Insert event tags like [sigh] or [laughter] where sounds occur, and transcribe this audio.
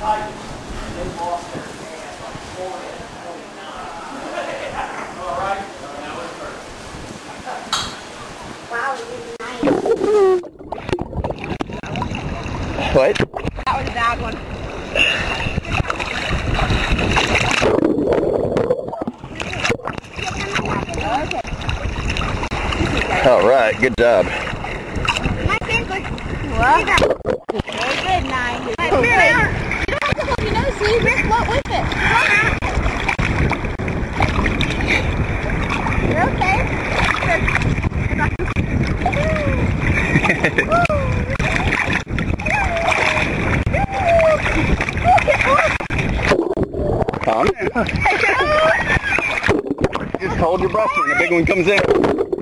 Titans, they lost their chance like 40 and 29. All right? Now it's first. Wow, nice. What? That was a bad one. All right, good job. [laughs] Just hold your breath when the big one comes in.